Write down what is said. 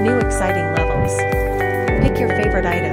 new exciting levels. Pick your favorite item.